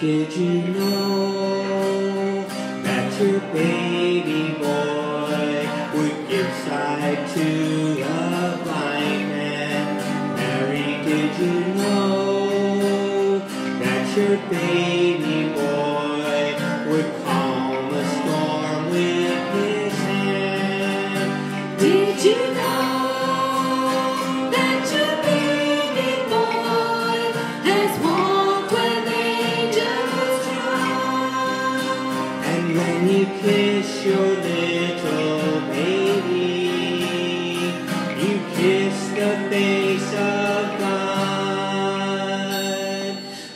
did you know that your baby boy would give sight to a blind man? Mary, did you know that your baby boy would calm a storm with his hand? Did you know And when you kiss your little baby, you kiss the face of God.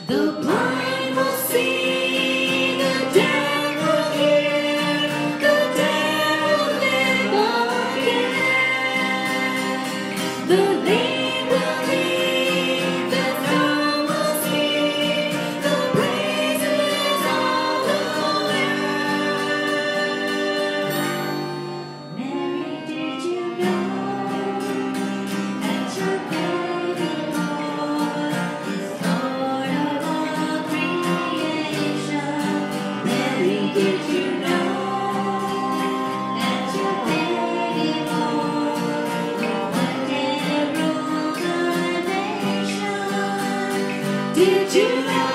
The blind will see, the deaf will hear, the dead will live again. The Did you know?